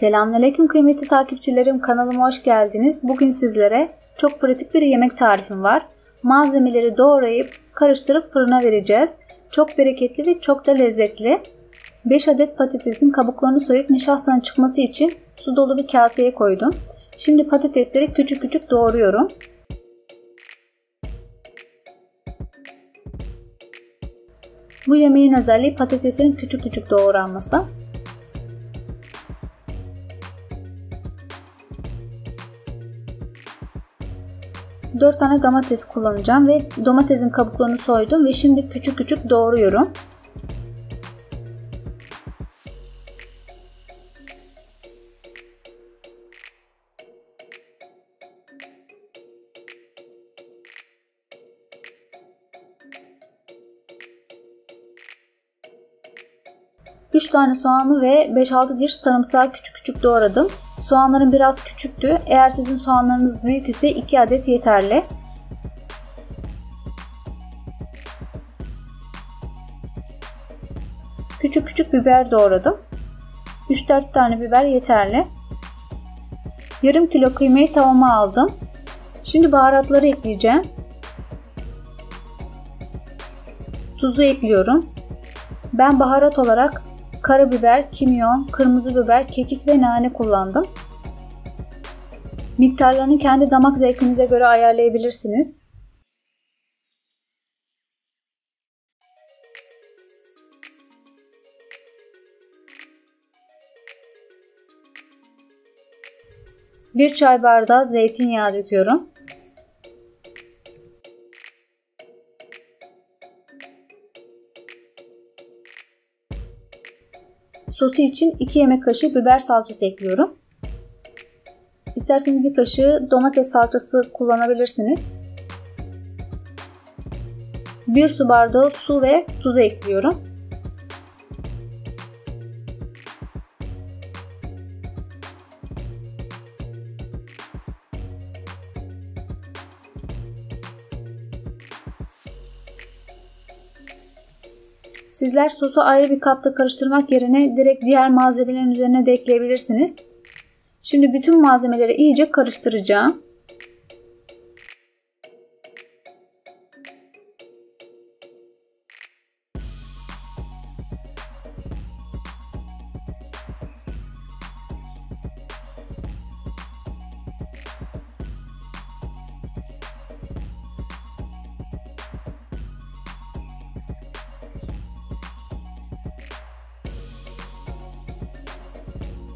Selamünaleyküm kıymetli takipçilerim kanalıma hoş geldiniz. Bugün sizlere çok pratik bir yemek tarifim var. Malzemeleri doğrayıp karıştırıp fırına vereceğiz. Çok bereketli ve çok da lezzetli. 5 adet patatesin kabuklarını soyup nişastanın çıkması için su dolu bir kaseye koydum. Şimdi patatesleri küçük küçük doğruyorum. Bu yemeğin özelliği patatesin küçük küçük doğranması. 4 tane domates kullanacağım ve domatesin kabuklarını soydum ve şimdi küçük küçük doğruyorum. Üç tane soğanı ve 5-6 diş sarımsağı küçük küçük doğradım. Soğanlarım biraz küçüktü. Eğer sizin soğanlarınız büyük ise 2 adet yeterli. Küçük küçük biber doğradım. 3-4 tane biber yeterli. Yarım kilo kıymayı tavama aldım. Şimdi baharatları ekleyeceğim. Tuzu ekliyorum. Ben baharat olarak karabiber, kimyon, kırmızı biber, kekik ve nane kullandım. Miktarlarını kendi damak zevkinize göre ayarlayabilirsiniz. Bir çay bardağı zeytinyağı döküyorum. Sosu için 2 yemek kaşığı biber salçası ekliyorum. İsterseniz bir kaşığı domates salçası kullanabilirsiniz. 1 su bardağı su ve tuz ekliyorum. Sizler sosu ayrı bir kapta karıştırmak yerine direkt diğer malzemelerin üzerine de ekleyebilirsiniz. Şimdi bütün malzemeleri iyice karıştıracağım.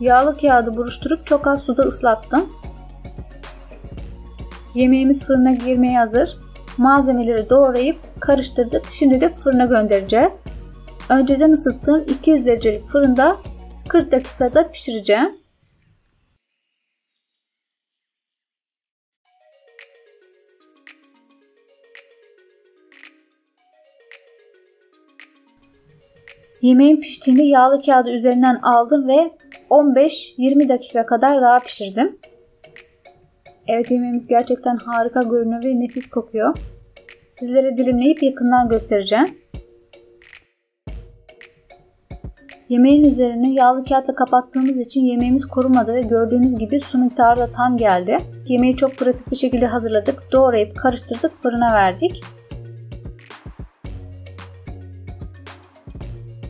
Yağlı kağıdı buruşturup çok az suda ıslattım. Yemeğimiz fırına girmeye hazır. Malzemeleri doğrayıp karıştırdık. Şimdi de fırına göndereceğiz. Önceden ısıttığım 200 derecelik fırında 40 dakikada pişireceğim. Yemeğin piştiğinde yağlı kağıdı üzerinden aldım ve 15-20 dakika kadar daha pişirdim. Evet yemeğimiz gerçekten harika görünüyor ve nefis kokuyor. Sizlere dilimleyip yakından göstereceğim. Yemeğin üzerine yağlı kağıtla kapattığımız için yemeğimiz kurumadı ve gördüğünüz gibi su miktarı da tam geldi. Yemeği çok pratik bir şekilde hazırladık. Doğrayıp karıştırdık fırına verdik.